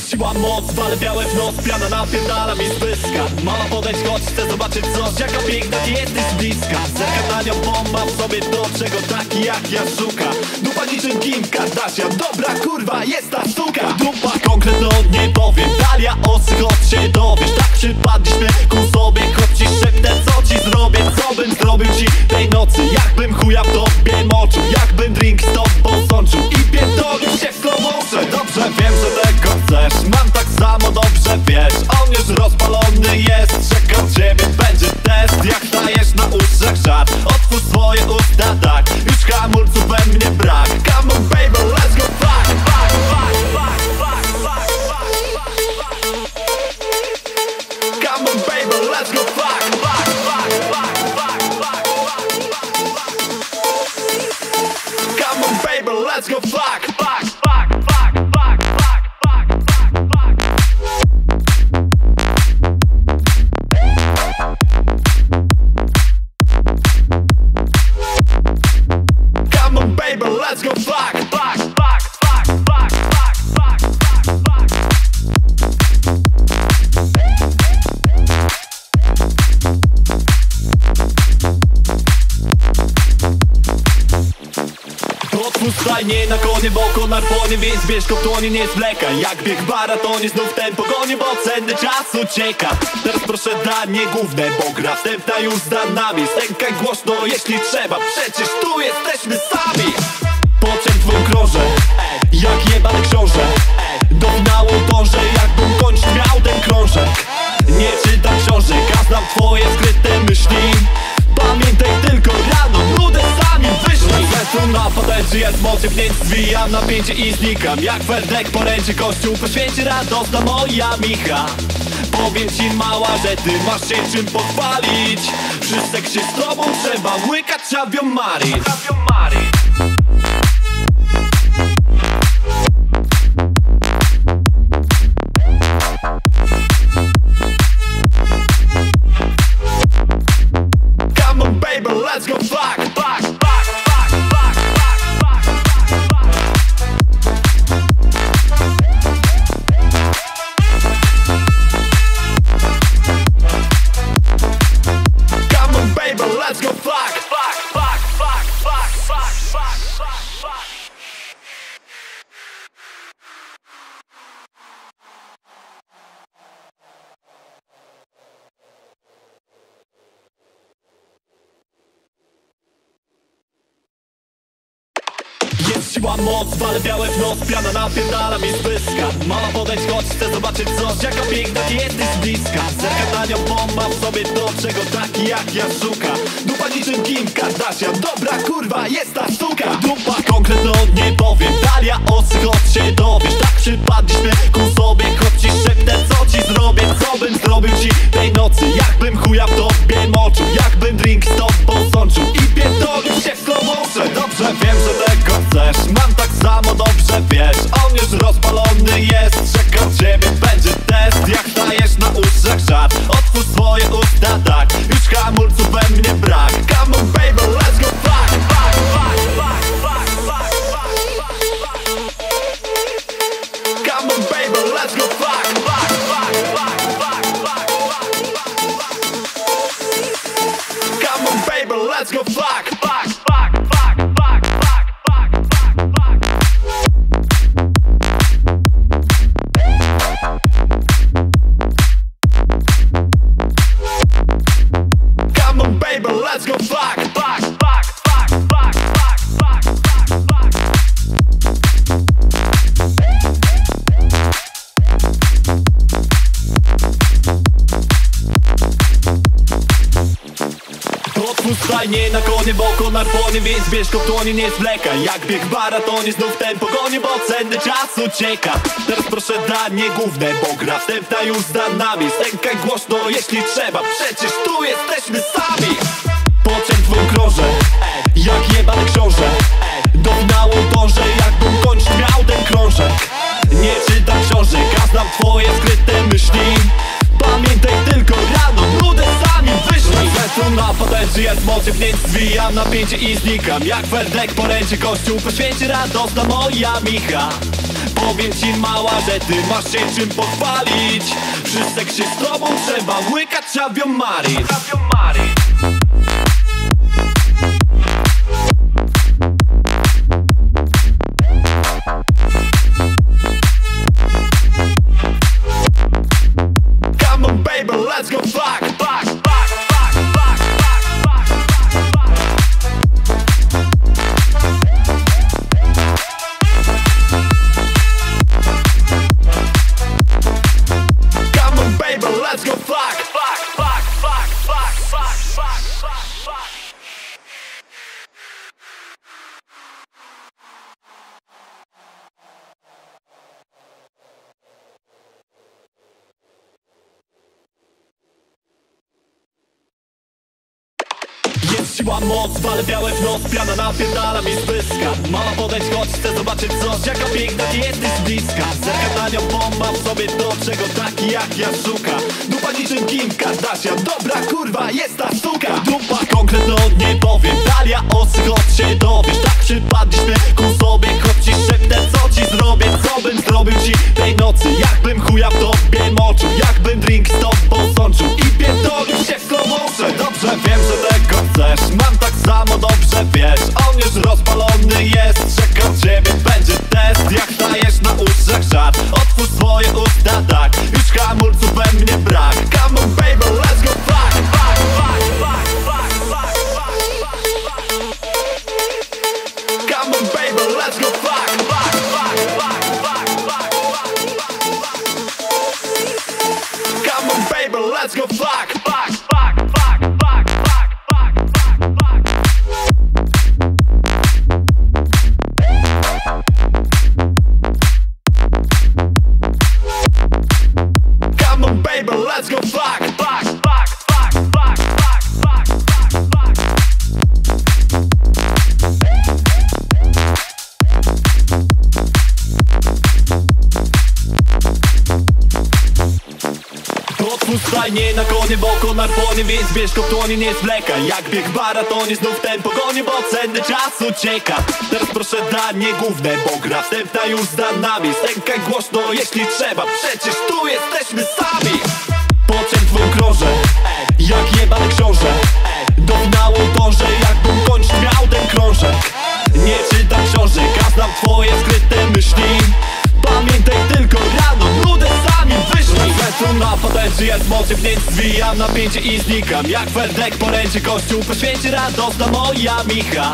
Jest siła, moc, wale białe w nos Piana napierdala mi z pyska. Mała podejdź, chodź, chcę zobaczyć coś Jaka piękna, ty jesteś bliska. Zerka na nią, sobie to, czego taki jak ja szuka. Dupa niczym Kim Kardashian. Dobra kurwa, jest ta suka Dupa konkretno nie powiem. Dalia osy, chodź się dowiesz? Tak przypadliśmy ku sobie. Chodź ci szepnę, co ci zrobię? Co bym zrobił ci tej nocy? Jakbym chuja w tobie moczył Jakbym drink z tobą sączył I pierdolił się w slow. Dobrze wiem, że tego chcesz wiesz Mam tak samo, dobrze wiesz. On już rozpalony jest Czekał ciebie, będzie test Jak dajesz na uszach żart Otwórz swoje usta, tak. Już hamulców we mnie brak. Come on baby, let's go. Fuck. Come on baby, let's go. Come on baby, let's go. Fuck Stajnie na konie, bo konar płonie Więc bierz dłonie, nie zwlekaj. Jak bieg maratonie, znów ten pogonie Bo cenny czas ucieka Teraz proszę danie główne, bo gra wstępna już za nami. Stękaj głośno, jeśli trzeba Przecież tu jesteśmy sami. Po czym twą krążę Jak jebany książę. Do finału dążę, jakbym kończyć miał ten krążek. Nie czytam książek, a znam twoje skryte myśli. Pamiętaj tylko rano, potęży jest motyw, więc zwijam napięcie i znikam. Jak Ferdek poręczy kościół, poświęci radosna moja Micha. Powiem ci mała, że ty masz się czym pochwalić. Przy seksie z tobą trzeba łykać Avion Mari Moc, wale białe w nos Piana napierdala mi z pyska. Mama podejdź, chodź, chcę zobaczyć coś Jaka piękna, ty jesteś z bliska. Zerka na nią, bo mam w sobie to, czego taki jak ja szuka. Dupa niczym Kim Kardashian Dobra kurwa, jest ta suka Dupa konkretno nie powiem Dalia osy, chodź się dowiesz przypadliśmy ku sobie. Chodź ci szepnę, co ci zrobię? Co bym zrobił ci tej nocy? Jakbym chuja w tobie moczył Jakbym drink z tobą sączył. I pierdolił się w slow motion. Dobrze wiem, że tego chcesz. Mam tak samo, dobrze wiesz. On już rozpalony jest. Czekam ciebie, będzie test. Jak dajesz na uszach żart Otwórz swoje usta, tak. Już hamulców we mnie brak. Come on baby, let's go but let's go fuck, fuck. Stajnie na konie, bo konar płonie Więc bierz go w nie zwlekaj. Jak bieg w maratonie, znów ten pogonie Bo cenny czas ucieka Teraz proszę danie główne Bo gra wstępna już za nami. Stękaj głośno, jeśli trzeba Przecież tu jesteśmy sami. Po czym twą krążę Jak jebany książę. Do finału dążę Jakbym kończyć miał ten krążek. Nie czytam książek, a znam twoje skryte potęży jest motyw, więc zwijam napięcie i znikam. Jak Ferdek poręczy kościół, poświęci radosna moja Micha. Powiem ci mała, że ty masz się czym pochwalić. Przy seksie z tobą trzeba łykać Czawią Mari siła moc, wale białe w noc Piana napierdala mi z Mama podejdź, chodź, chcę zobaczyć coś Jaka piękna, ty jesteś bliska. Zerka na nią bomba w sobie to, czego taki jak ja szuka. Dupa niczym Kim Kardashian Dobra kurwa, jest ta suka Dupa konkretno nie powiem Dalia osy, chodź się dowiesz? Tak przypadliśmy ku sobie Chodź ci szepnę, co ci zrobię? Co bym zrobił ci tej nocy? Jakbym chuja w tobie moczył Jakbym drink z tobą sączył I pierdolił się w promotion Dobrze wiem, że tego chcesz. Mam tak samo, dobrze wiesz. On już rozpalony jest. Czeka ciebie, będzie test. Jak stajesz na uszach żart Otwórz swoje usta, tak. Już hamulców we mnie brak. Come on baby, let's go fuck, fuck, fuck, fuck, fuck, fuck. Come on baby, let's go fuck. Więc bierz w dłonie, nie zwlekaj Jak bieg maratonie, znów ten pogonie Bo cenny czas ucieka Teraz proszę danie główne, bo gra wstępna już za nami. Stękaj głośno, jeśli trzeba. Przecież tu jesteśmy sami. Po czerwym krążę Jak jebany książę. Do finału dążę, jakbym kończył miał ten krążek Nie czytam książek, a znam twoje skryte myśli. Pamiętaj tylko rano, nudę sami wyszli Weszło na potęży jest mocy, więc zwijam napięcie i znikam. Jak Ferdek po ręce kościół poświęci radosna moja Micha.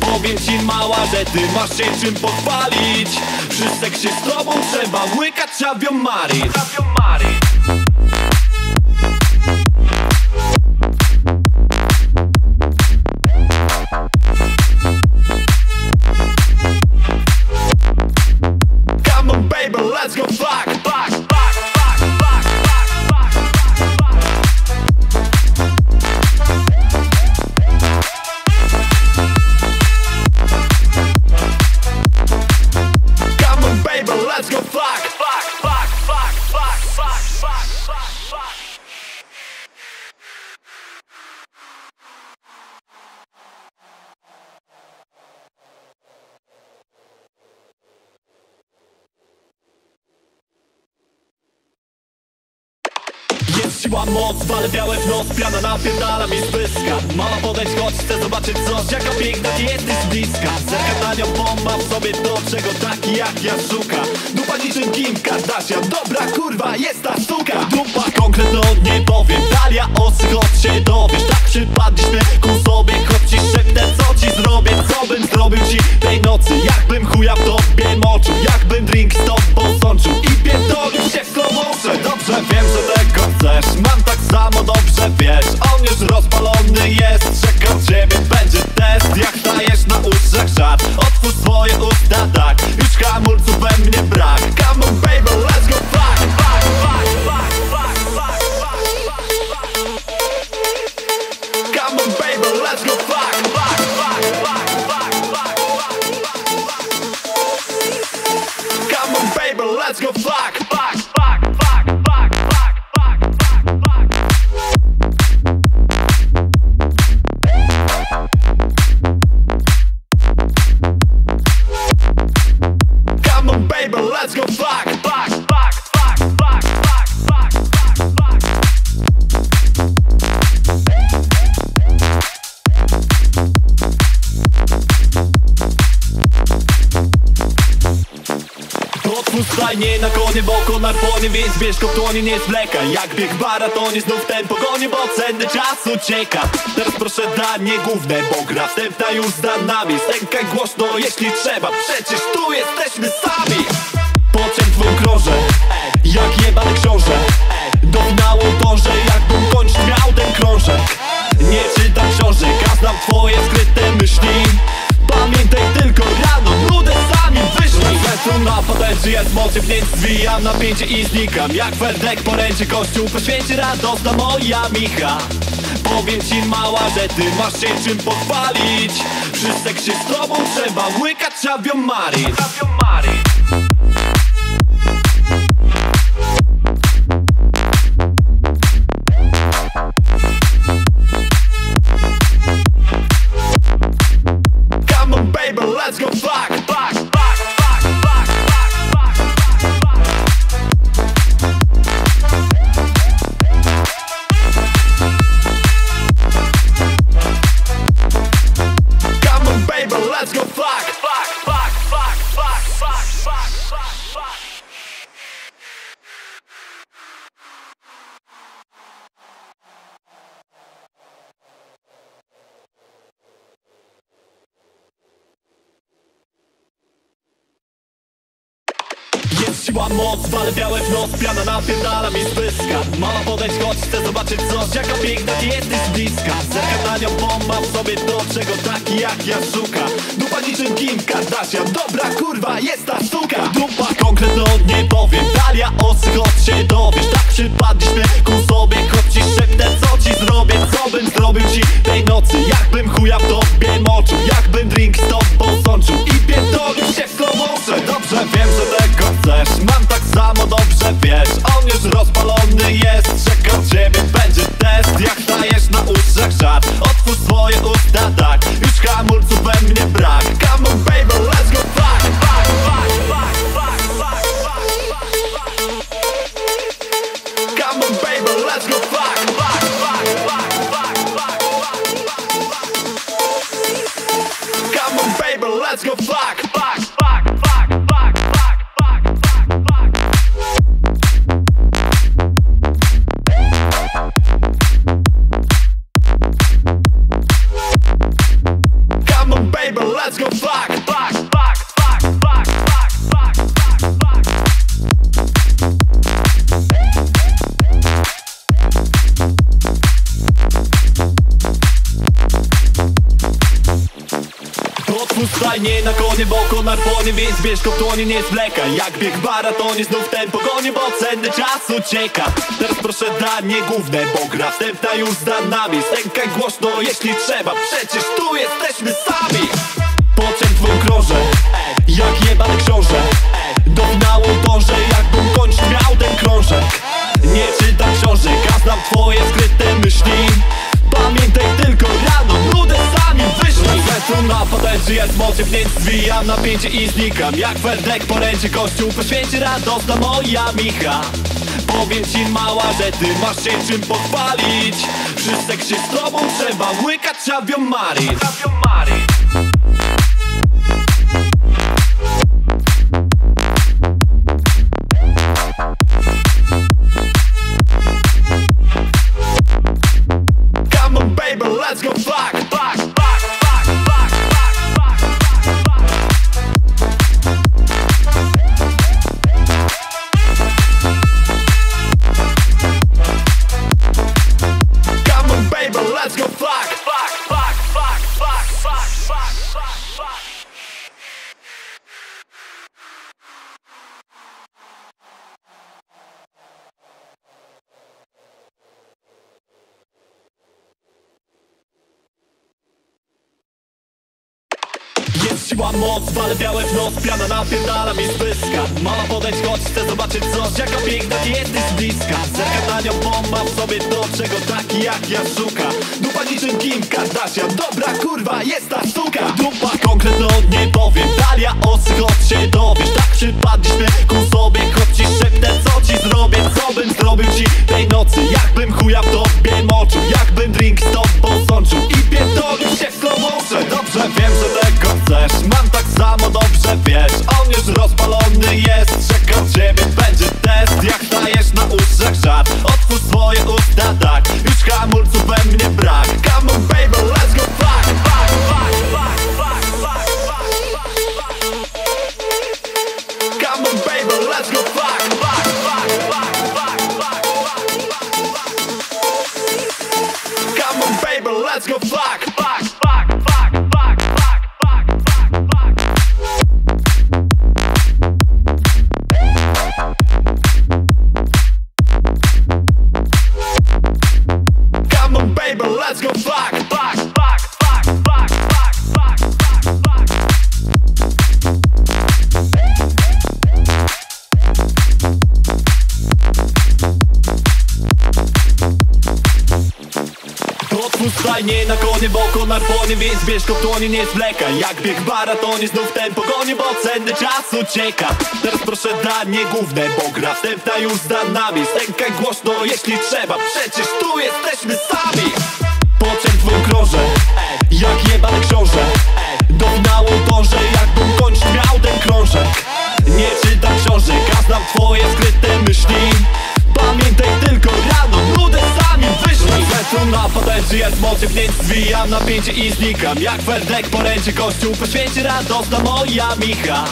Powiem ci mała, że ty masz się czym pochwalić. Przy seksie z tobą trzeba łykać Czawią Mari moc, wale białe w noc Piana napierdala mi z pyska Mama podejdź, chodź, chcę zobaczyć coś Jaka piękna, ty jesteś bliska. Zerka na nią bomba w sobie to, czego taki jak ja szuka Dupa niczym Kim Kardashian Dobra kurwa, jest ta suka Dupa konkretno nie powiem Dalia osy, chodź się dowiesz? Tak przypadliśmy ku sobie Chodź ci szepnę, co ci zrobię? Co bym zrobił ci tej nocy? Jakbym chuja w tobie moczył Jakbym drink z tobą sączył I pierdolił się w motion Dobrze wiem, że tego chcesz Mam tak samo dobrze wiesz. On już rozpalony jest Czeka ciebie. Będzie test Jak stajesz na uszach żart Otwórz swoje usta tak. Już hamulców we mnie brak. Come on baby, let's go. Fuck, fuck, fuck, fuck, fuck, płonie Więc bierz go w dłonie, nie zwlekaj Jak bieg w znów ten pogonie Bo cenny czas ucieka Teraz proszę danie główne, bo gra wstępna już za nami. Stękaj głośno, jeśli trzeba. Przecież tu jesteśmy sami. Po twym krążę Jak jebany książę jest motyw, więc zwijam napięcie i znikam. Jak Ferdek poręczy kościół, poświęci radosna moja Micha. Powiem ci mała, że ty masz się czym pochwalić. Przy seksie z tobą trzeba łykać Savio Mari siła, moc, wale białe w noc Piana napierdala mi z pyska. Mama podejść, chodź, chcę zobaczyć coś Jaka piękna, ty jesteś bliska. Zerka na nią bomba w sobie to, czego taki jak ja szuka. Dupa niczym Kim Kardashian. Dobra kurwa, jest ta sztuka. Dupa konkretno nie powiem Talia osy, chodź się dowiesz? Tak przypadliśmy ku sobie. Chodź ci szepnę, co ci zrobię? Co bym zrobił ci tej nocy? Jakbym chuja w tobie moczył Jakbym drink z tobą sączył. I pierdolił się w slow Dobrze wiem, że tego chcesz Mam tak samo, dobrze wiesz On już rozpalony jest Czeka ciebie będzie test Jak dajesz na uszach żart Otwórz swoje usta, tak Już hamulców we mnie brak Come on baby, let's go fuck, fuck, fuck, fuck, fuck, fuck, fuck. Come on baby, let's go fuck, fuck, fuck, fuck, fuck, fuck, fuck. Come on baby, let's go fuck stajnie na konie, bo konar płonie Więc bierz go w dłonie, nie zwlekaj. Jak bieg w maratonie, znów ten pogonie Bo cenny czas ucieka. Teraz proszę danie główne Bo gra wstępna już za nami. Stękaj głośno, jeśli trzeba Przecież tu jesteśmy sami. Po czym jest motyw, więc zwijam napięcie i znikam. Jak Ferdek poręczy kościół, poświęci radosna moja Micha. Powiem ci mała, że ty masz się czym pochwalić. Przy seksie z tobą trzeba łykać Savio Mari moc, wale białe w noc Piana napierdala mi z Mama podejdź, chodź, chcę zobaczyć coś Jaka piękna, ty jesteś bliska. Zerka na nią w sobie to, czego taki jak ja szuka. Dupa niczym Kim Kardashian Dobra kurwa, jest ta suka Dupa konkretno nie powiem Osy, chodź się dowiesz? Tak przypadliśmy ku sobie Chodź ci szepnę, co ci zrobię? Co bym zrobił ci tej nocy? Jakbym chuja w tobie moczył Jakbym drink z tobą sączył I pierdolił się w slow Dobrze wiem, że tego chcesz Mam tak samo dobrze wiesz? On już rozpalony jest Czeka ciebie będzie test. Jak dajesz na uszach żart Otwórz swoje usta tak. Już hamulców we mnie brak. Come on baby, let's go fuck, Go w dłonie, nie Jak bieg maratonie, znów ten pogonie Bo cenny czas ucieka Teraz proszę danie główne, bo gra wstępna już za nami. Stękaj głośno, jeśli trzeba. Przecież tu jesteśmy sami. Po czerwym krążę, jak jebany książę. Do finału dążę, jakbym kończył miał ten krążek. Nie czytam książek, a znam twoje skryte Napadający jest motyw, więc zwijam napięcie i znikam. Jak Ferdek po ręce kościół poświęci radosna moja Micha.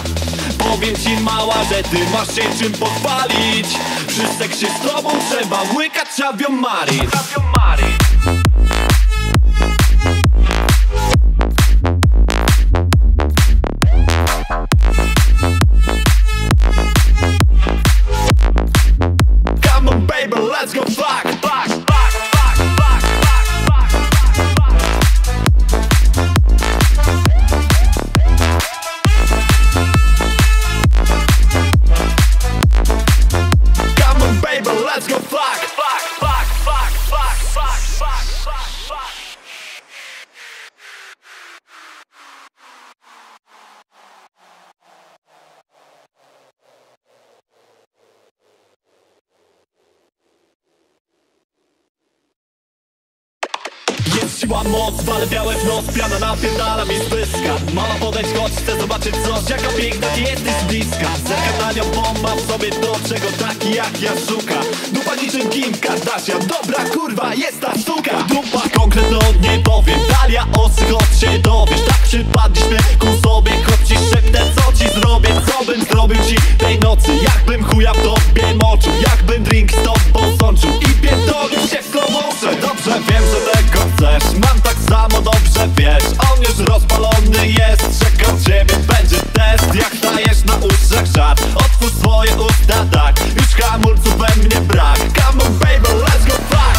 Powiem ci mała, że ty masz się czym pochwalić. Przy seksie z tobą trzeba łykać Savio Mari Siła, moc, wale białe w noc Piana napierdala mi z pyska. Mama podejdź, chodź, chcę zobaczyć coś Jaka piękna, ty jesteś bliska? Zerka na nią bomba sobie to, czego taki jak ja szuka. Dupa niczym Kim Kardashian Dobra kurwa, jest ta suka Dupa konkretno nie powiem Dalia osy, chodź się dowiesz? Tak przypadliśmy ku sobie Chodź ci szepnę, co ci zrobię? Co bym zrobił ci tej nocy? Jakbym chuja w tobie moczył Jakbym drink z tobą sączył I pierdolił się w motion. Dobrze wiem, że tego chcesz sam tak samo dobrze wiesz On już rozpalony jest, czeka ciebie będzie test Jak dajesz na uszach żart, otwórz swoje usta tak Już hamulców we mnie brak Come on baby, let's go fuck.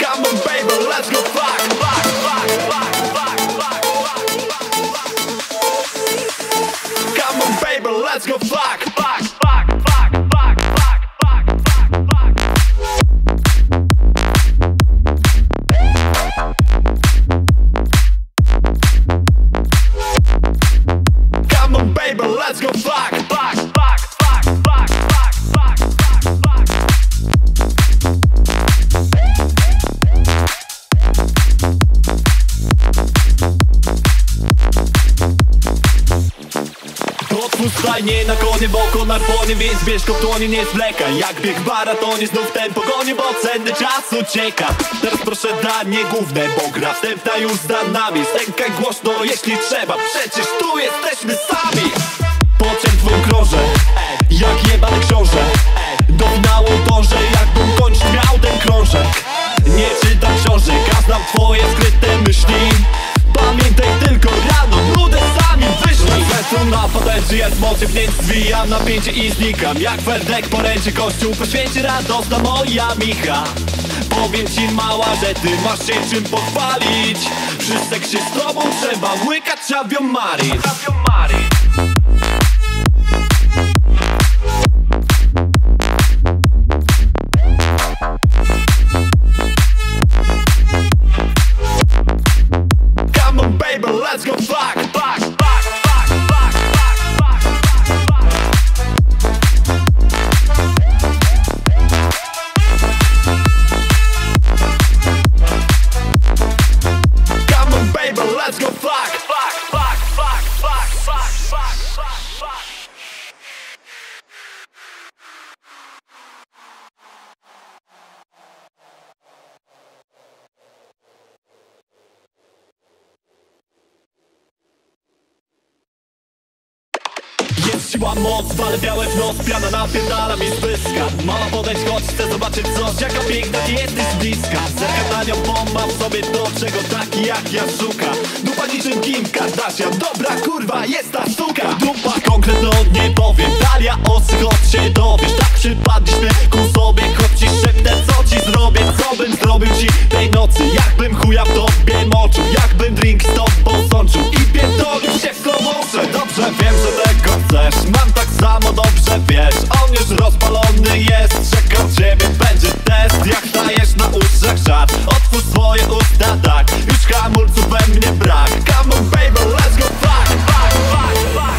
Come on baby, let's go. Come on baby, let's go fuck konar płonie Więc bierz go w dłonie, nie zwlekaj. Jak bieg maratonie, znów ten pogonie Bo cenny czas ucieka Teraz proszę danie główne Bo gra wstępna już za nami. Stękaj głośno, jeśli trzeba. Przecież tu jesteśmy sami napadający jest motyw, więc zwijam napięcie i znikam. Jak Ferdek po ręce kościół poświęci radosna moja Micha. Powiem ci mała, że ty masz się czym pochwalić. Przy seksie z tobą trzeba łykać avion marin sobie to, czego taki jak ja szuka. Dupa niczym Kim Kardashian. Dobra kurwa, jest ta sztuka. Dupa konkretno nie powiem. Osy, chodź się dowiesz? Tak przypadliśmy ku sobie. Chodź ci szepnę, co ci zrobię? Co bym zrobił ci tej nocy? Jakbym chuja w tobie moczył? Jakbym drink z tobą sączył? I pierdolił się w slow Dobrze wiem, że tego chcesz. Mam tak samo dobrze wiesz. On już rozpalony Otwórz swoje usta tak. Już hamulców we mnie brak. Come on baby, let's go. Fuck, fuck, fuck, fuck,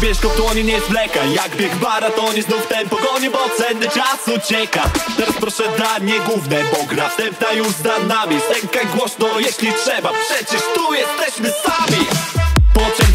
bierz go w nie zwlekaj Jak bieg maratonie, znów ten pogonie Bo cenny czas ucieka Teraz proszę danie główne, bo gra wstępna już za nami. Stękaj głośno, jeśli trzeba. Przecież tu jesteśmy sami. Po czym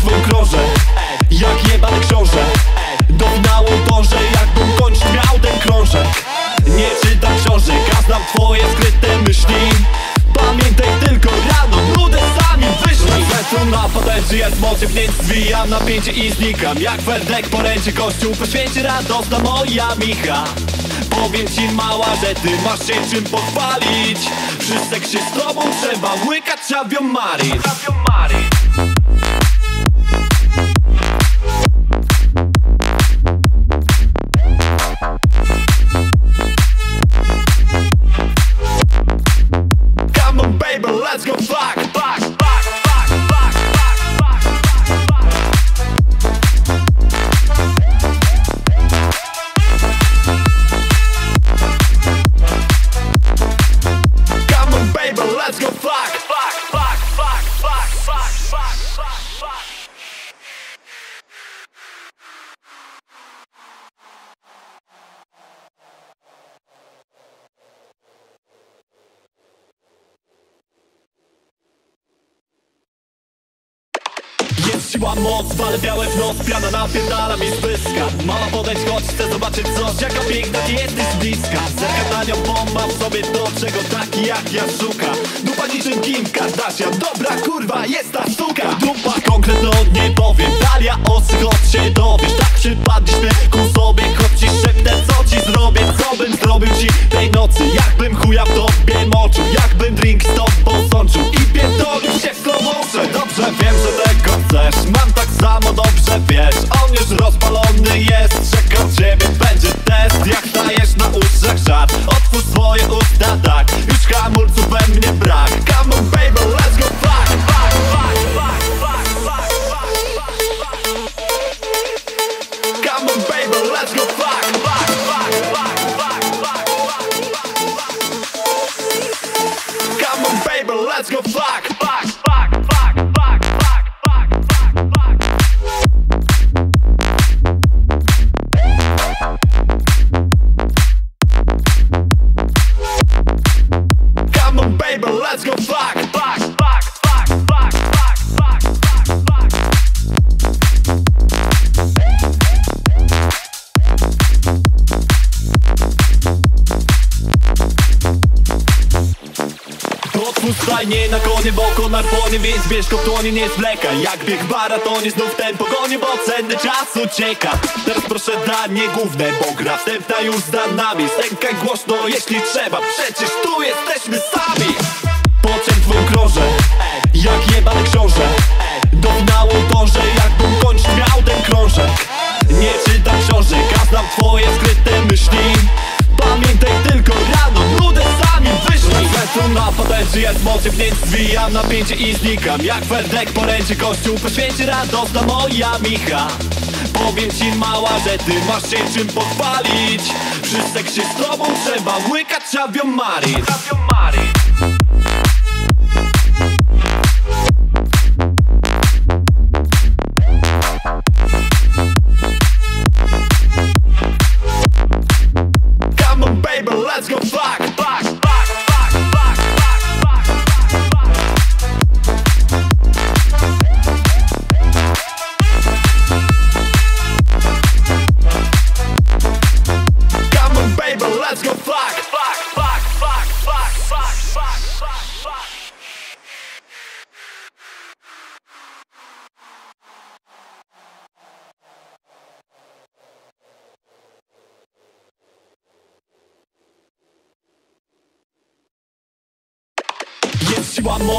potęży jest mocy więc zwijam napięcie i znikam. Jak Ferdek poręczy kościół poświęci radosna moja micha. Powiem ci mała, że ty masz się czym pochwalić. Przy seksie z tobą trzeba łykać avion marin siła moc, wale białe w nos Piana napierdala mi z Mama podejść, chodź, chcę zobaczyć coś Jaka piękna, ty jesteś bliska. Zerka na nią bomba w sobie to, czego taki jak ja szuka. Dupa niczym Kim Kardashian Dobra kurwa, jest ta suka Dupa konkretno nie powiem. Talia osy, chodź się dowiesz przypadliśmy ku sobie Chodź ci szepnę, co ci zrobię? Co bym zrobił ci tej nocy? Jakbym chuja w tobie moczył Jakbym drink z tobą sączył I pierdolił się w slow motion Dobrze wiem, że tego chcesz Mam tak samo dobrze wiesz. On już rozpalony jest Czeka ciebie będzie test. Jak dajesz na uszach żart Otwórz swoje usta tak. Już hamulców we mnie brak. Come on baby, let's go fuck, fuck, fuck, fuck, fuck, fuck, let's go fuck. Konie, bo konar płonie Więc bierz go w dłonie, nie zwlekaj. Jak bieg maratonie, znów ten pogonie Bo cenny czas ucieka Teraz proszę danie główne, bo gra wstępna już za nami. Stękaj głośno, jeśli trzeba Przecież tu jesteśmy sami. Pociąg twój krążę Jak jebany książę. Do finału dążę Jakbym kończyć miał ten krążek. Nie czytam książek A znam twoje skryte napadający jest motyw Więc zwijam napięcie i znikam? Jak Ferdek poręczy kościół Poświęci radosna moja Micha. Powiem ci mała, że ty masz się czym pochwalić. Przy seksie z tobą trzeba łykać Savio Mari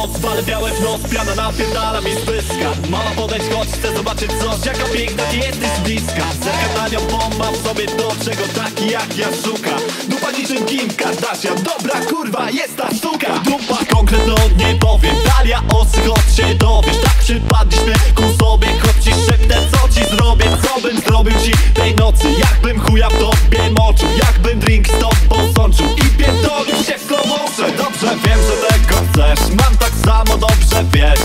moc, wale białe w nos Piana napierdala mi z pyska. Mama podejdź, chodź, chcę zobaczyć coś Jaka piękna, ty jesteś bliska. Zerka na nią w sobie to, czego taki jak ja szuka Dupa niczym Kim Kardashian Dobra kurwa, jest ta suka Dupa konkretno nie powiem Dalia osy, chodź się dowiesz? Tak przypadliśmy ku sobie Chodź ci szepnę, co ci zrobię? Co bym zrobił ci tej nocy? Jakbym chuja w tobie moczył Jakbym drink z tobą sączył I pierdolił się w. Dobrze wiem, że tego chcesz Mam tak samo, dobrze wiesz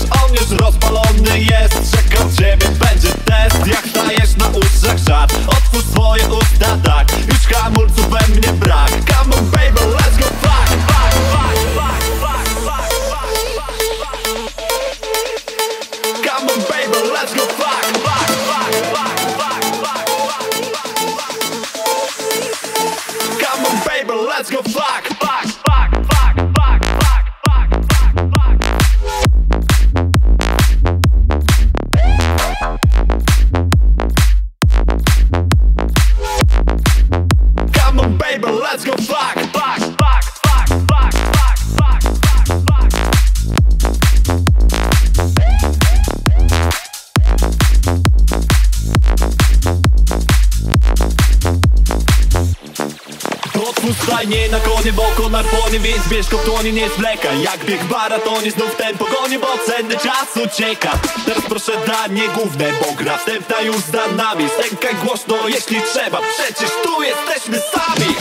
go w dłonie, nie zwlekaj Jak bieg maratonie, znów ten pogonie Bo cenny czas ucieka Teraz proszę danie główne Bo gra wstępna już za nami. Stękaj głośno, jeśli trzeba. Przecież tu jesteśmy sami.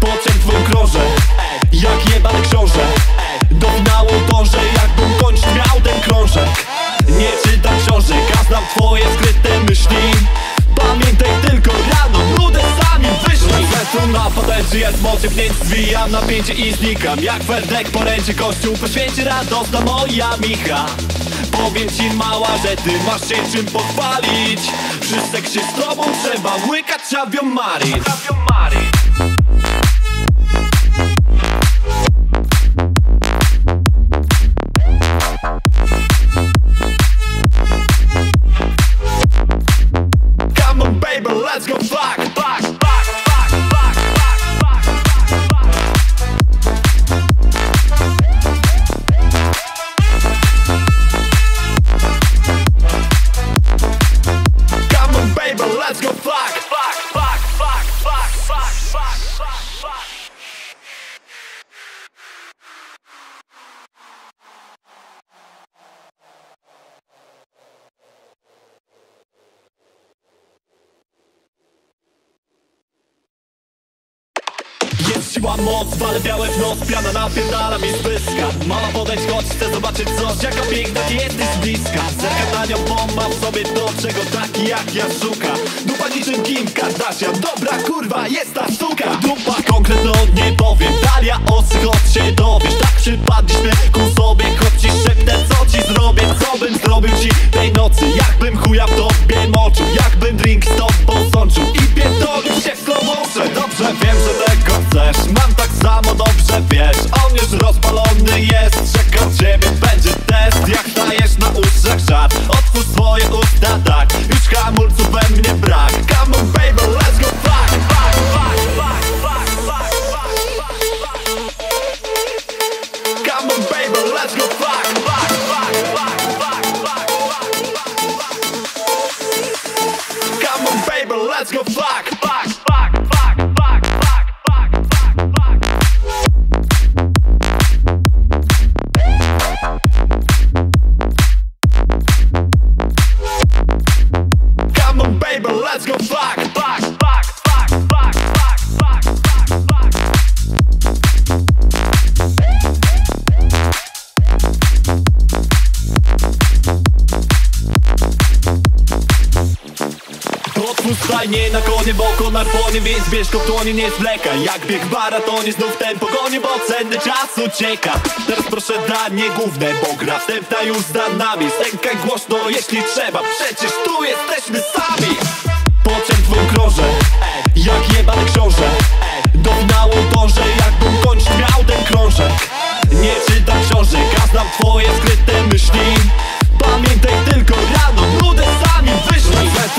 Pociąg twój krążę Jak jebany książę. Do finału dążę Jakbym kończyć miał ten krążek. Nie czytam książek, a znam twoje skryte myśli. Pamiętaj tylko rano, Zresztą napadający jest motyw, więc zwijam napięcie i znikam. Jak Ferdek poręczy kościół, poświęci radosna moja Micha. Powiem ci mała, że ty masz się czym pochwalić. Przy seksie z tobą trzeba łykać Savio Mari Moc, wale białe w nos Piana napierdala mi z pyska. Mama podejdź, chodź, chcę zobaczyć coś Jaka piękna, ty jesteś z bliska. Zerka na nią bomba w sobie to, czego taki jak ja szuka. Dupa niczym Kim Kardashian. Dobra kurwa, jest ta suka Dupa konkretno nie powiem realia o schod się dowiesz? Tak przypadliśmy ku sobie Chłop ci szepnę co ci zrobię? Co bym zrobił ci tej nocy? Jakbym chuja w tobie moczył Jakbym drink z tobą sączył I pierdolił się w slowosze Dobrze wiem, że tego chcesz Mam tak samo, dobrze wiesz. On już rozpalony jest Czeka ciebie będzie test. Jak dajesz na uszach żart Otwórz swoje usta tak. Już hamulców we mnie brak. Come on baby, let's go fuck. let's go fuck, fuck. Otwórz stajnie na konie, bo konar płonie Więc bierz w dłonie, nie zwlekaj. Jak bieg maratonie, znów ten pogonie Bo cenny czas ucieka Teraz proszę danie główne, bo gra wstępna już za nami. Stękaj głośno, jeśli trzeba Przecież tu jesteśmy sami. Po czym twą krążę, jak jebany książę. Do finału dążę, jakbym kończyć miał ten krążek. Nie czytam książek, a znam twoje skryte myśli. Pamiętaj tylko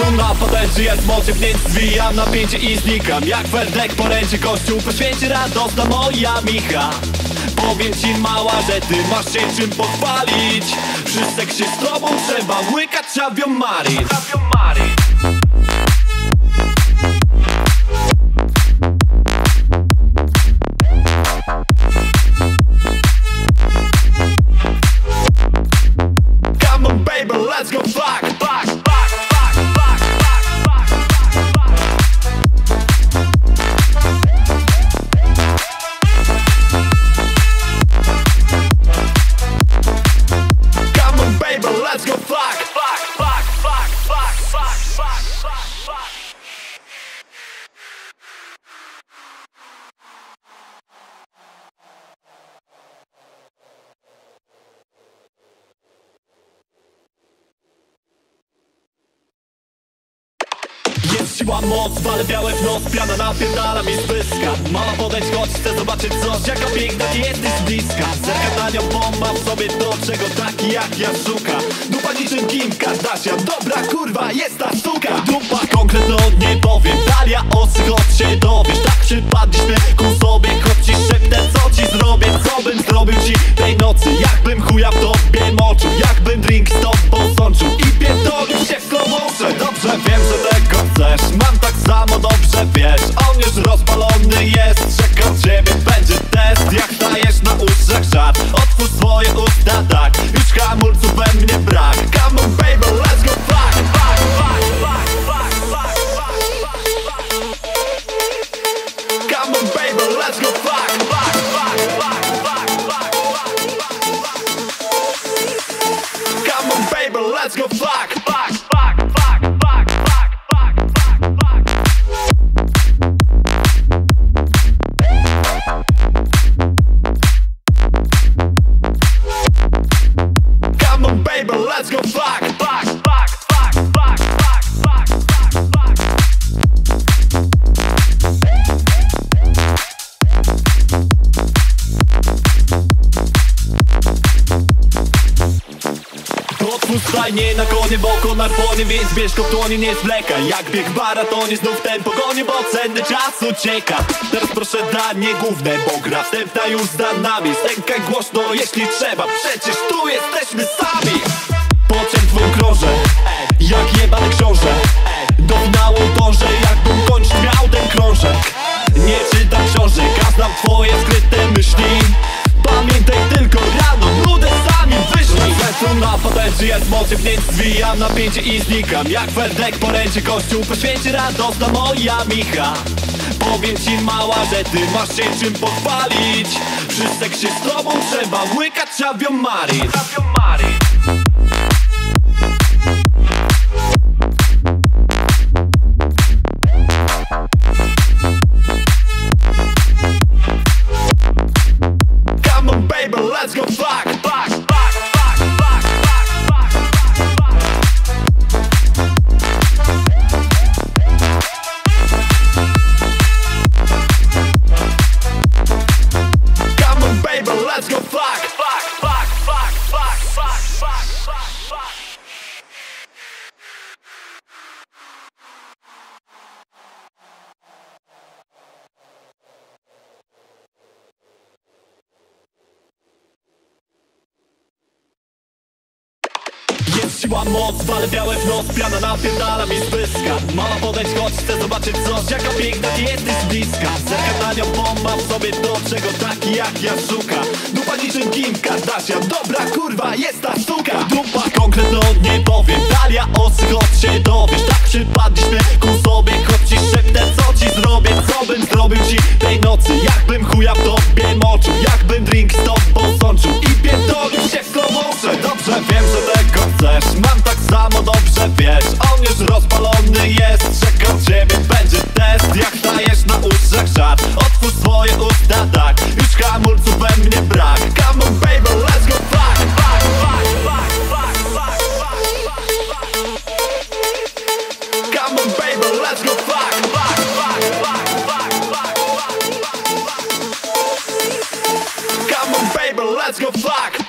wyszli Zresztą na potęży jest motyw, więc zwijam napięcie i znikam. Jak werdek poręczy kościół, poświęci radosna moja micha. Powiem ci mała, że ty masz się czym pochwalić. Przy seksie z tobą trzeba łykać Chavio Mari Siła moc, wale białe w noc Piana napierdala mi z pyska. Mama podejdź, chodź, chcę zobaczyć coś Jaka piękna, ty jesteś bliska. Zerka na nią bomba w sobie to, czego taki jak ja szuka. Dupa niczym Kim Kardashian Dobra kurwa, jest ta suka Dupa konkretno nie powiem Dalia osy, chodź się dowiesz? Tak przypadliśmy ku sobie Chodź ci szepnę, co ci zrobię? Co bym zrobił ci tej nocy? Jakbym chuja w tobie moczył Jakbym drink z tobą w dłonie, nie zwlekaj Jak bieg maratonie, znów ten pogonie Bo cenny czas ucieka Teraz proszę danie główne, bo gra wstępna już za nami. Stękaj głośno, jeśli trzeba. Przecież i znikam Jak werdek poręczy kościół, poświęci radosna moja micha. Powiem ci mała, że ty masz się czym pochwalić. Przy seksie z tobą trzeba łykać Chavio Mari Chavio Mari Come on baby, let's go fuck, moc, walę białe w nos Piana napierdala mi z pyska. Mała podejdź, chodź, chcę zobaczyć coś Jaka piękna, ty jesteś bliska. Zerka na nią bomba w sobie to, czego taki jak ja szuka. Dupa niczym Kim Kardashian Dobra kurwa, jest ta suka Dupa konkretno nie powiem Dalia osy, chodź się dowiesz? Tak przypadliśmy ku sobie Chodź ci szepnę, co ci zrobię? Co bym zrobił ci tej nocy? Jakbym chuja w tobie moczył Jakbym drink z tobą sączył I pierdolił się w. Dobrze wiem, że też Mam tak samo, dobrze wiesz On już rozpalony jest Czeka ciebie będzie test Jak dajesz na uszach żart Otwórz swoje usta, tak Już hamulców we mnie brak Come on baby, let's go fuck, fuck, fuck, fuck, fuck, fuck, fuck. Come on baby, let's go fuck, fuck, fuck, fuck, fuck, fuck, fuck. Come on baby, let's go fuck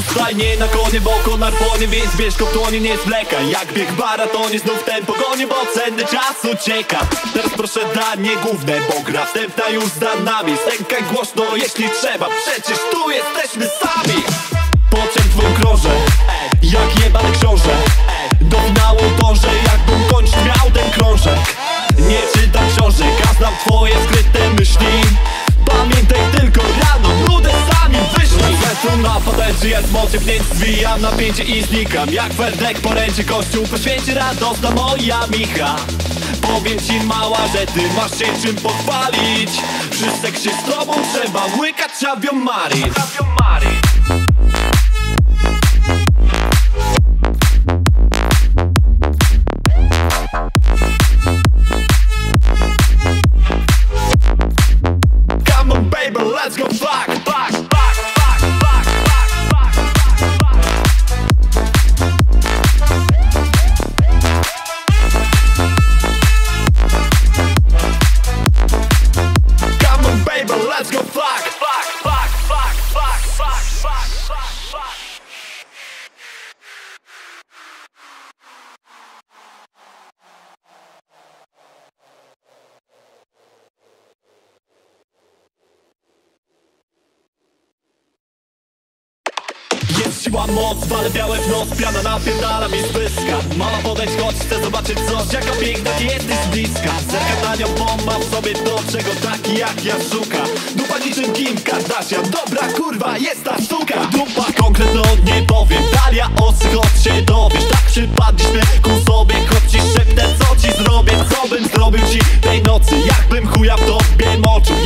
Otwórz stajnie na konie, bo konar płonie Więc bierz dłonie, nie zwlekaj. Jak bieg w maratonie, znów ten pogonie Bo cenny czas ucieka Teraz proszę danie główne, bo gra wstępna już za nami. Stękaj głośno, jeśli trzeba Przecież tu jesteśmy sami. Po czym twą krążę Jak jebany książę. Do finału dążę, jakbym kończyć miał ten krążek. Nie czytam książek, a znam twoje skryte myśli Potęży jest motyw, więc zwijam napięcie i znikam. Jak werdek poręczy kościół, poświęci radosna moja micha. Powiem ci mała, że ty masz się czym pochwalić. Przy seksie z tobą trzeba łykać Avion Marin Moc, walę białe w nos Piana napierdala mi z pyska. Mama podejdź, chodź, chcę zobaczyć coś Jaka piękna, ty jesteś z bliska. Zerka na nią bomba w sobie to, czego taki jak ja szuka. Dupa niczym Kim Kardashian. Dobra kurwa, jest ta suka Dupa konkretno nie powiem. Dalia osy, chodź się dowiesz? Tak przypadliśmy ku sobie. Chodź ci szepnę, co ci zrobię? Co bym zrobił ci tej nocy? Jakbym chuja w tobie moczył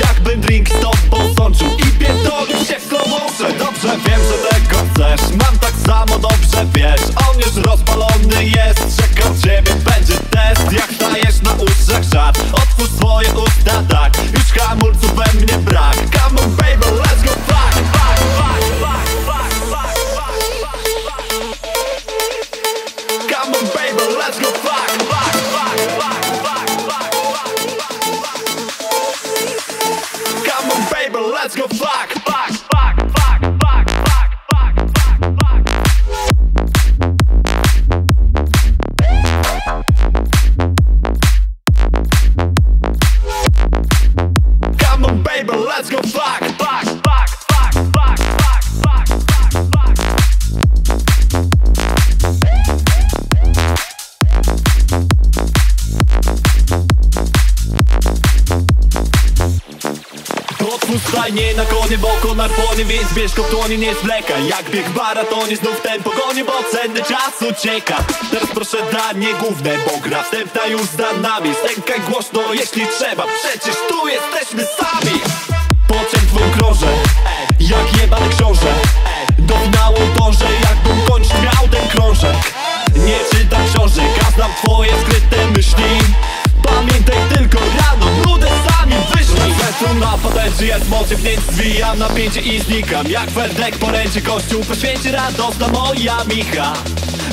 Jak bieg w maratonie, znów ten pogonie Bo cenny czas ucieka Teraz proszę danie główne Bo gra wstępna już za nami. Stękaj głośno, jeśli trzeba Przecież tu jesteśmy sami. Po czym twą krążę Jak jebany książę jest motyw, więc zwijam napięcie i znikam. Jak werdek poręczy kościół, poświęci radosna moja micha.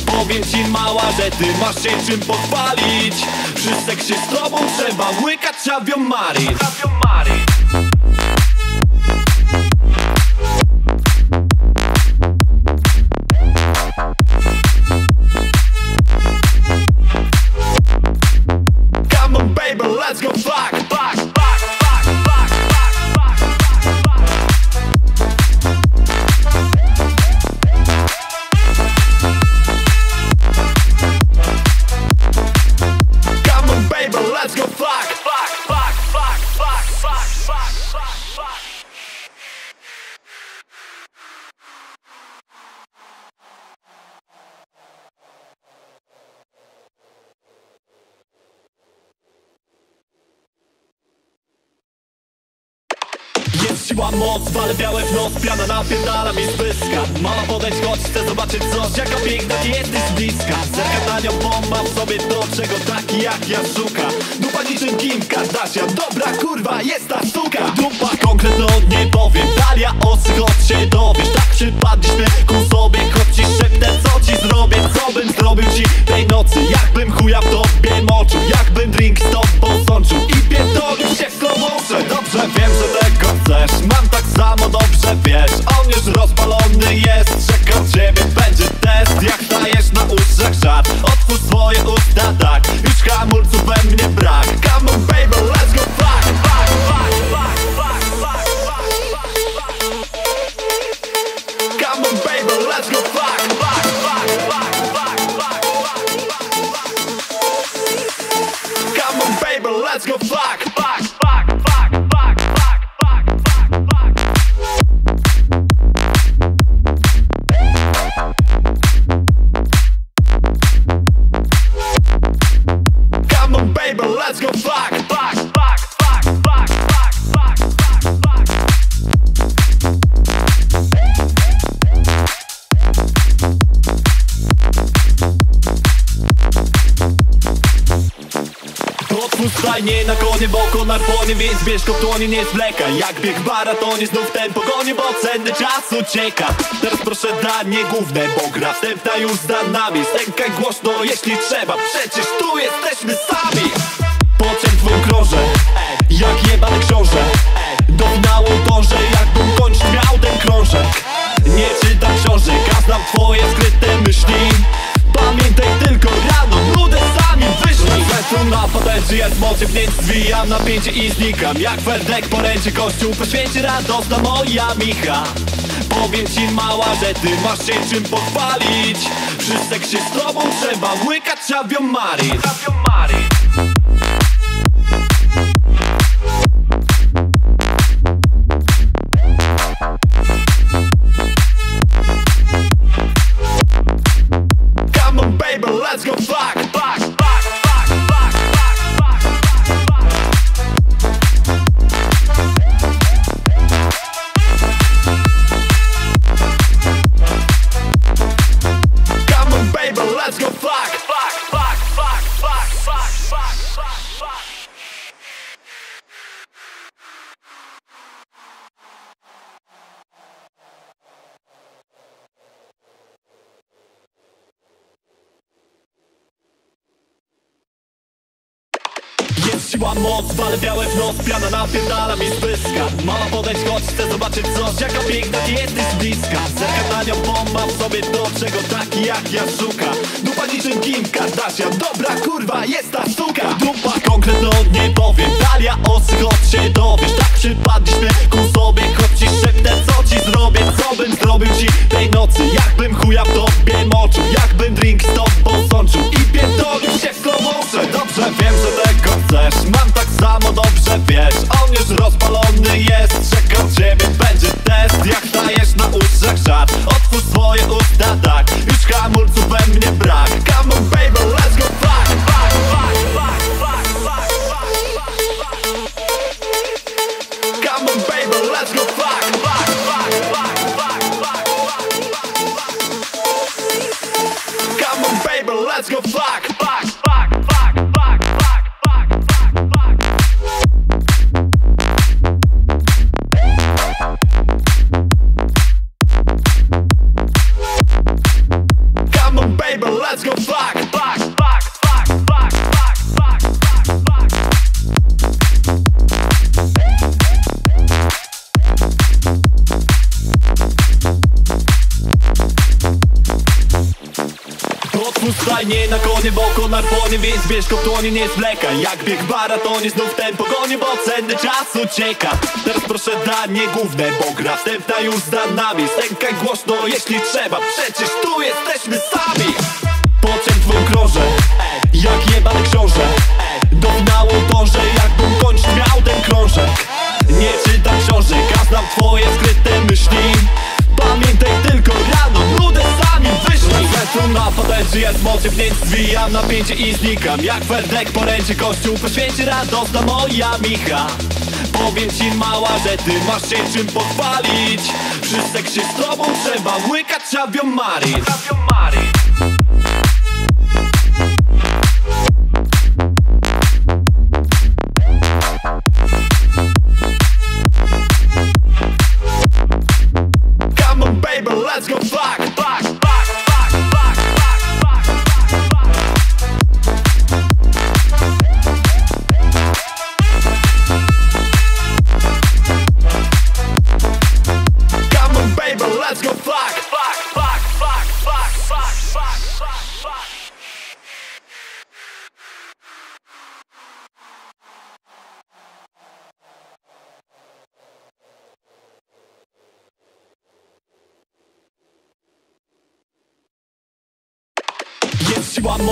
Powiem ci mała, że ty masz się czym pochwalić. Przy seksie z tobą trzeba łykać Avion Marin noc Piana napierdala mi z pyska. Mama podejść, chodź, chcę zobaczyć coś Jaka piękna, ty jesteś bliska. Zerka na nią bomba w sobie to, czego taki jak ja szuka. Dupa niczym Kim Kardashian. Dobra kurwa, jest ta suka Dupa konkretno nie powiem. Dalia osy, chodź się dowiesz? Tak przypadliśmy ku sobie. Chodź ci szepnę, co ci zrobię? Co bym zrobił ci tej nocy? Jakbym chuja w tobie moczył. Jakbym drink z tobą sączył. I pierdolił się w slow. Dobrze wiem, że tego chcesz Mam tak samo, dobrze wiesz On już rozpalony jest Czeka ciebie będzie test Jak dajesz na uszach żart Otwórz swoje usta, tak Już hamulców we mnie brak Come on baby, let's go fuck, fuck, fuck, fuck, fuck, fuck, fuck. Come on baby, let's go fuck, fuck, fuck, fuck, fuck, fuck, fuck. Come on baby, let's go fuck Stajnie na konie, bo konar płonie Więc bierz dłonie, nie zwlekaj Jak bieg w maratonie, znów ten pogonie Bo cenny czas ucieka Teraz proszę danie główne, bo gra wstępna już za nami. Stękaj głośno, jeśli trzeba Przecież tu jesteśmy sami. Po czym twą krążę Jak jebany książę. Do finału dążę, jakbym kończyć miał ten krążek Nie czytam książek, a znam twoje skryte myśli. Pamiętaj tylko potęży jest motyw, więc zwijam napięcie i znikam? Jak Ferdek poręczy kościół, poświęci radosna moja micha. Powiem ci mała, że ty masz się czym pochwalić. Przy seksie z tobą trzeba łykać moc, wale białe w noc Piana napierdala mi z pyska. Mama podejść, chodź, chcę zobaczyć coś Jaka piękna, ty jesteś bliska. Zerka na nią w sobie to, czego taki jak ja szuka. Dupa niczym Kim Kardashian Dobra kurwa, jest ta suka Dupa konkretno nie powiem bierz w dłonie, nie zwlekaj Jak bieg w maratonie, znów ten pogonie Bo cenny czas ucieka Teraz proszę danie główne, bo gra wstępna już za nami. Stękaj głośno, jeśli trzeba. Przecież tu jesteśmy sami. Po czym twój krążę, jak jebany książę potęży jest motyw, więc zwijam napięcie i znikam. Jak werdek poręczy kościół, poświęci radosna moja micha. Powiem ci mała, że ty masz się czym pochwalić. Przy seksie z tobą trzeba łykać Savio Mari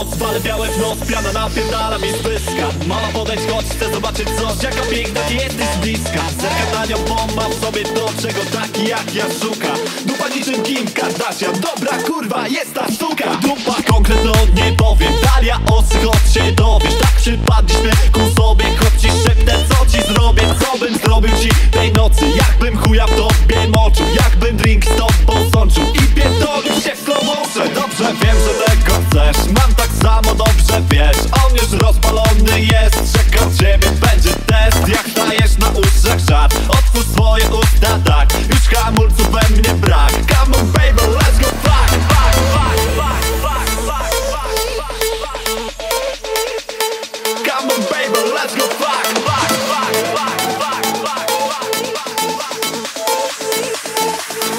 Moc, wale białe w noc Piana napierdala mi z pyska. Mama podejść, chodź, chcę zobaczyć coś Jaka piękna, ty jesteś z bliska. Zerka na nią, bo mam w sobie to Czego taki jak ja szuka. Dupa niczym Kim Kardashian. Dobra kurwa, jest ta sztuka. Dupa konkretno nie powiem Talia osy, chodź się dowiesz? Tak przypadliśmy ku sobie. Chodź ci szepnę, co ci zrobię? Co bym zrobił ci tej nocy? Jakbym chuja w tobie moczył Jakbym drink z tobą sączył. I pierdolił się w slow Dobrze wiem, że tego chcesz. Mam tak samo dobrze wiesz On już rozpalony jest, czeka ciebie będzie test Jak stajesz na uszach szat, otwórz swoje usta tak Już hamulców we mnie brak Come on baby, let's go fuck, fuck, fuck, fuck, fuck, fuck, fuck. Come on baby, let's go fuck, fuck, fuck, fuck, fuck, fuck, fuck.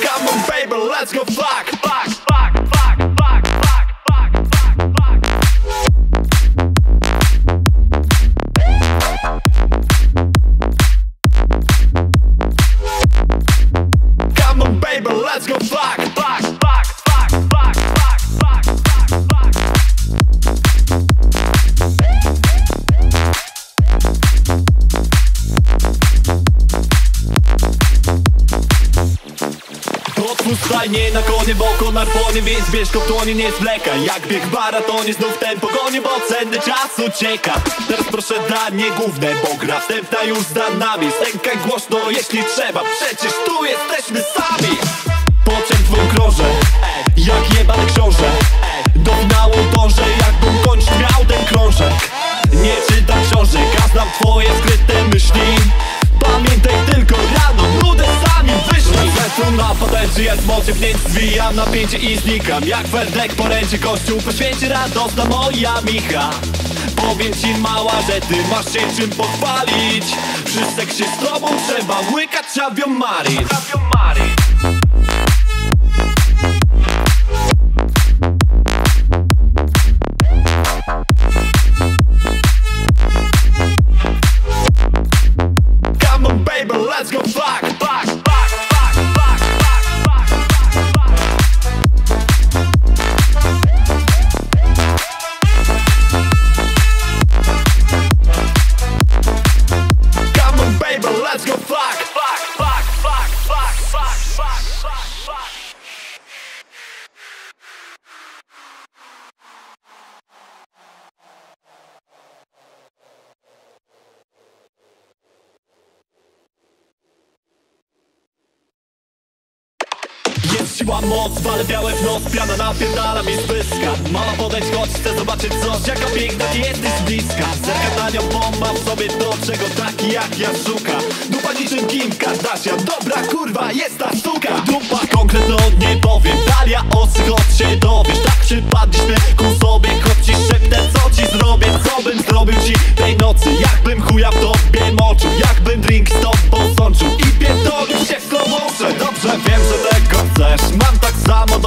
Come on baby, let's go fuck, fuck let's go fuck, fuck, fuck, fuck, fuck, fuck, fuck, fuck. Otwórz stajnie na konie, bo konar płonie Więc bierz dłonie, nie zwlekaj. Jak bieg w maratonie, znów ten pogonie Bo cenny czas ucieka Teraz proszę danie główne Bo gra wstępna już za nami. Stękaj głośno, jeśli trzeba. Przecież tu jesteśmy sami krążę Jak jebany książę. Do finału dążę Jakbym kończyć miał ten krążek. Nie czytam książek, a znam twoje skryte myśli. Pamiętaj tylko rano, nudę sami wyszli Centrum na potęży jest motyw, więc zwijam napięcie i znikam. Jak werdek poręczy kościół, poświęci radosna moja micha. Powiem ci mała, że ty masz się czym pochwalić. Przy seksie z tobą trzeba łykać Savio Mari moc, wale białe w noc Piana napierdala mi z pyska. Mama podejść, chodź, chcę zobaczyć coś Jaka piękna, ty jesteś bliska. Zerka na nią, bo mam w sobie to Czego taki jak ja szuka. Dupa niczym Kim Kardashian Dobra kurwa, jest ta suka Dupa konkretno nie powiem Talia osy, chodź się dowiesz. Tak przypadliśmy ku sobie Chodź ci szepnę, co ci zrobię? Co bym zrobił ci tej nocy? Jakbym chuja w tobie usamos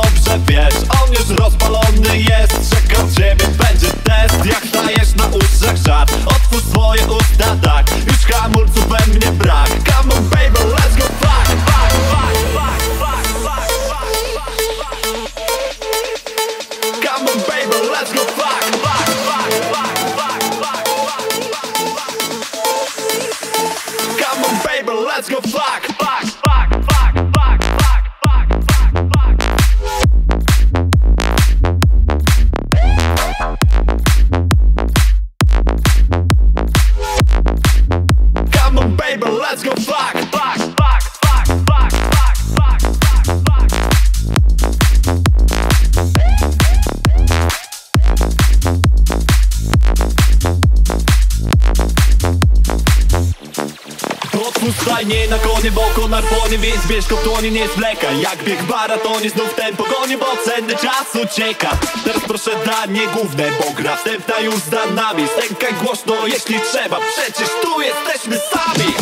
bierz go w dłonie, nie zwlekaj Jak bieg maratonie, znów ten pogonie Bo cenny czas ucieka Teraz proszę danie główne, bo gra wstępna już za nami. Stękaj głośno, jeśli trzeba. Przecież tu jesteśmy sami.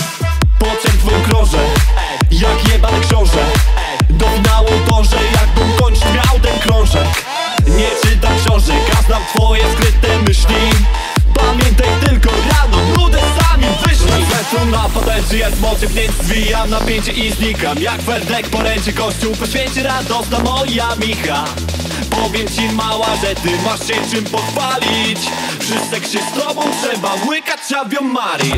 Po czerwym krążę, jak jebany książę jest motyw, więc zwijam napięcie i znikam. Jak Ferdek po ręce kościół poświęci radosna moja Micha. Powiem ci mała, że ty masz się czym pochwalić. Przy seksie z tobą trzeba łykać Savio Mari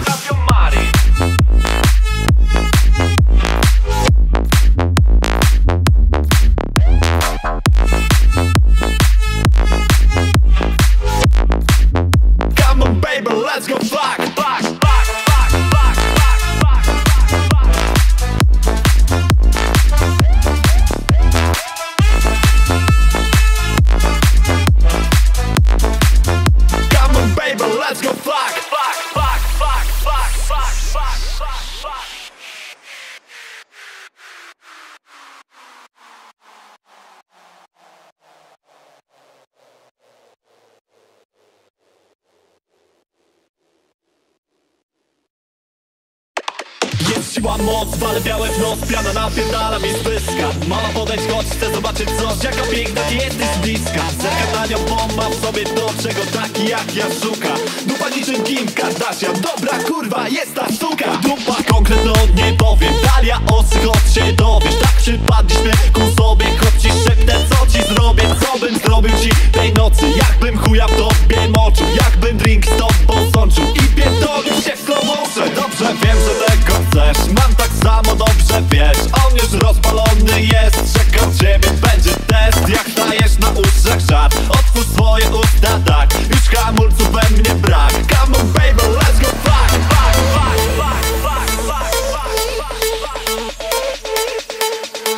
odwal białe nos Piana napierdala mi z pyska. Mała podejść, choć chcę zobaczyć coś Jaka piękna, ty jesteś bliska. Zerka na nią bomba w sobie to, czego taki jak ja szuka. Dupa niczym Kim Kardashian Dobra kurwa, jest ta suka Dupa konkretno nie powiem Talia osy, choć się dowiesz? Tak przypadliśmy ku sobie Choć ci szepnę, co ci zrobię? Co bym zrobił ci tej nocy? Jakbym chuja w tobie moczył Jakbym drink z tobą sączył I pierdolił się w motion Dobrze wiem, że tego chcesz Mam tak samo, dobrze wiesz On już rozpalony jest. Czeka ciebie będzie test. Jak dajesz na uszach żart Otwórz swoje usta, tak. Już hamulców we mnie brak. Come on baby, let's go. Fuck, fuck, fuck, fuck, fuck, fuck, fuck.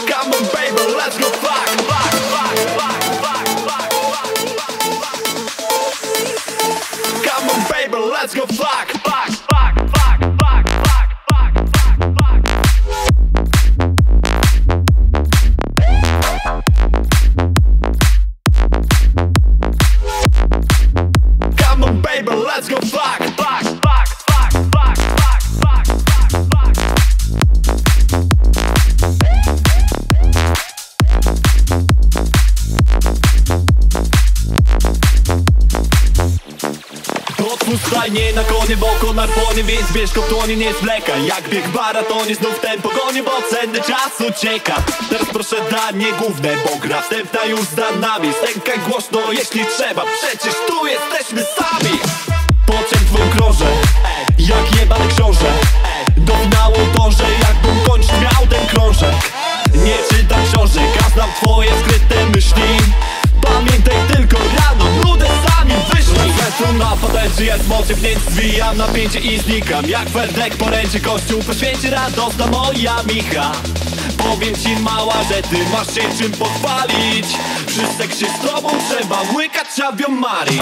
Come on baby, let's go. Fuck, fuck, fuck, fuck, fuck, fuck, fuck, fuck. Come on baby, let's go. Fuck. Płonie Więc bierz dłonie, nie zwlekaj Jak bieg maratonie, znów ten pogonie Bo cenny czas ucieka Teraz proszę danie główne Bo gra wstępna już za nami. Stękaj głośno, jeśli trzeba. Przecież tu jesteśmy sami. Po czerwym krążę Jak jebany książę. Do finału dążę Jakbym kończyć miał ten krążek. Nie czytam książek, a znam twoje skryte myśli patencie jest motyw, więc zwijam napięcie i znikam. Jak Ferdek po ręce kościół poświęci radosna moja Micha. Powiem ci mała, że ty masz się czym pochwalić. Przy seksie z tobą trzeba łykać Savio Mari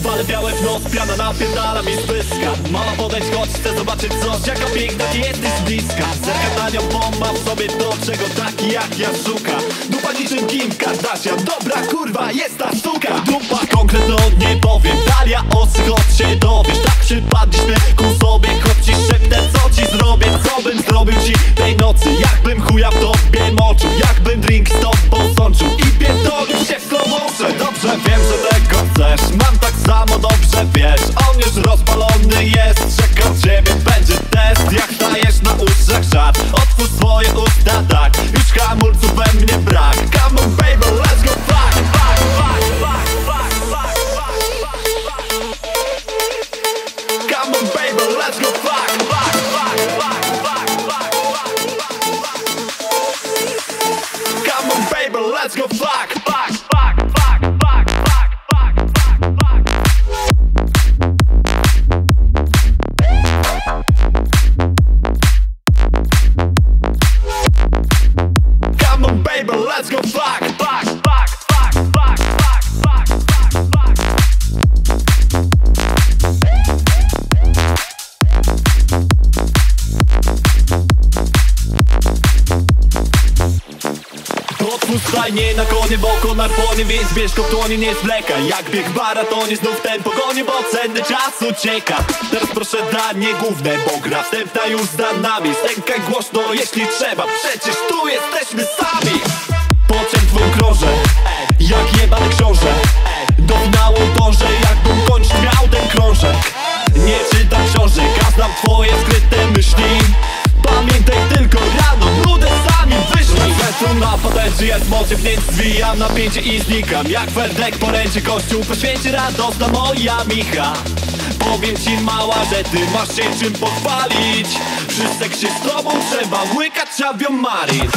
wale białe w noc Piana napierdala mi z pyska Mama podejść, choć chcę zobaczyć coś Jaka piękna, ty jesteś z bliska. Zerka na nią bomba w sobie to, czego taki jak ja szuka Dupa niczym Kim Kardashian Dobra kurwa, jest ta sztuka. Dupa konkretno nie powiem Dalia osy, choć się dowiesz? Tak przypadliśmy ku sobie Choć ci szepnę, co ci zrobię? Co bym zrobił ci tej nocy? Jakbym chuja w tobie moczył Jakbym drink z tobą sączył I pierdolił się w slow Dobrze wiem, że chcesz? Mam tak samo, dobrze wiesz? On już rozpalony jest. Czeka ciebie, będzie test. Jak dajesz na uszach żart Otwórz swoje usta, tak. Już hamulców we mnie brak. Come on baby, let's go. Fuck, fuck, fuck, fuck, fuck, fuck, fuck. Come on baby, let's go. Fuck, fuck, fuck, fuck, fuck, fuck, fuck, fuck. Come on baby, let's go. Fuck. Stajnie na konie, bo konar płonie Więc bierz koptonie, nie zwlekaj. Jak bieg maratonie, znów ten pogonie Bo cenny czas ucieka Teraz proszę danie główne, bo gra wstępna już za nami. Stękaj głośno, jeśli trzeba Przecież tu jesteśmy sami. Po czym twą krążę Jak jebany książę. Do finału dążę, jakbym kończyć miał ten krążek. Nie czytam książek, a znam twoje skryte myśli. Pamiętaj tylko wyszli Zresztą na potęży jest motyw, więc zwijam napięcie i znikam. Jak werdek poręczy kościół, poświęci radosna moja micha. Powiem ci mała, że ty masz się czym pochwalić. Przy seksie z tobą trzeba łykać Savio Marin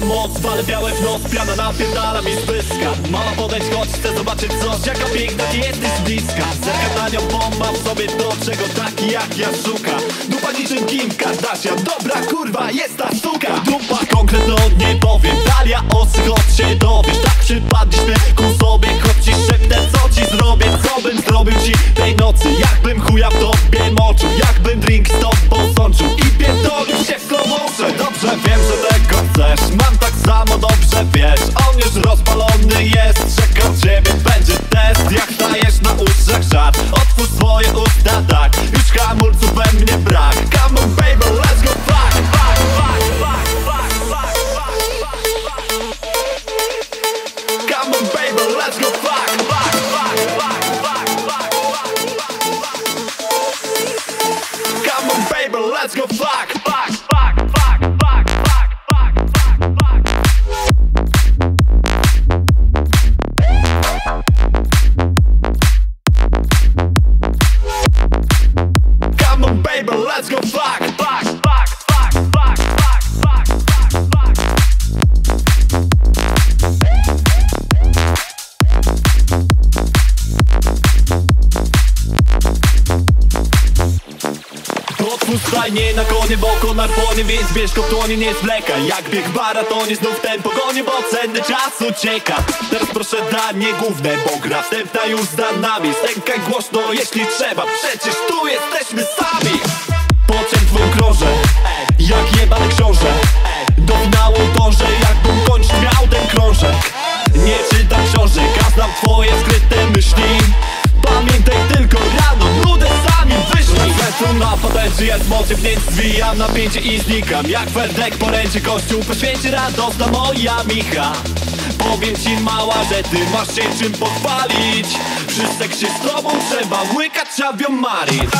Siła, moc, wale białe w noc Piana napierdala mi z pyska. Mama podejść, choć chcę zobaczyć coś Jaka piękna, ty jesteś bliska. Zerka na nią bomba w sobie to, czego taki jak ja szuka. Dupa niczym Kim Kardashian Dobra kurwa, jest ta suka Dupa konkretno nie powiem Dalia osy, choć się dowiesz? Tak przypadliśmy ku sobie Choć ci szepnę, co ci zrobię? Co bym zrobił ci tej nocy? Jakbym chuja w tobie moczył Jakbym drink z tobą sączył I pierdolił się w slow Dobrze wiem, że tego chcesz Mam tak samo dobrze wiesz On już rozpalony jest Czeka ciebie będzie test Jak dajesz na uszach żart Otwórz swoje usta tak Już hamulców we mnie brak Come on baby, let's go fuck, fuck, fuck, fuck, fuck, fuck, fuck. Come on baby, let's go fuck, fuck, fuck, fuck, fuck, fuck, fuck, fuck. Come on baby, let's go fuck, fuck, płonie Więc bierz koptonie, nie zwlekaj Jak bieg maratonie, znów ten pogonie Bo cenny czas ucieka Teraz proszę danie główne, bo gra wstępna już za nami. Stękaj głośno, jeśli trzeba. Przecież tu jesteśmy sami. Po czym krążę Jak jebany potęży jest motyw, więc zwijam napięcie i znikam? Jak werdek poręczy kościół, poświęci radosna moja micha. Powiem ci mała, że ty masz się czym pochwalić. Przy seksie z tobą trzeba łykać Avion Marin